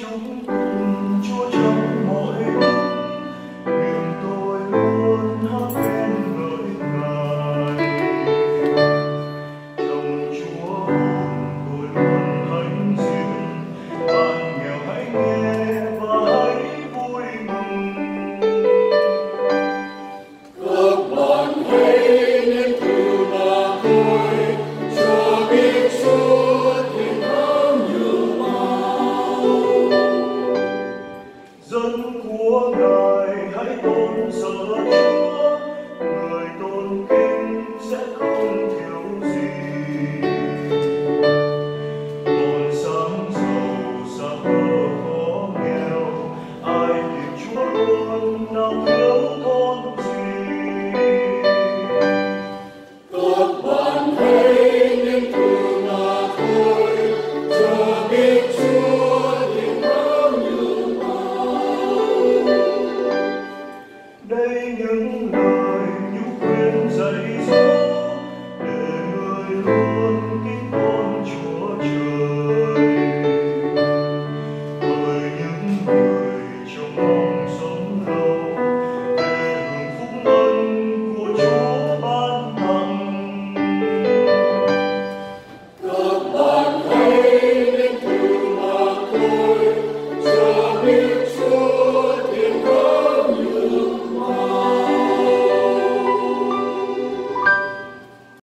de algum dân của ngài hãy tôn sớm đây những lời nhũ quên dậy dỗ